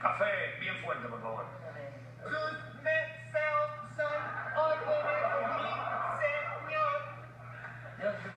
Café bien fuerte, por favor.